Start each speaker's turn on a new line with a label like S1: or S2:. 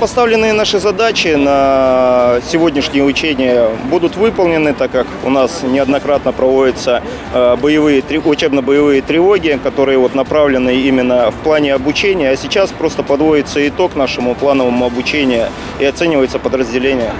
S1: поставленные наши задачи на сегодняшнее учение будут выполнены, так как у нас неоднократно проводятся э, боевые, учебно-боевые тревоги, которые вот направлены именно в плане обучения, а сейчас просто подводится итог нашему плановому обучению и оценивается подразделение.